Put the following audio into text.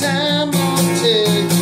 time will take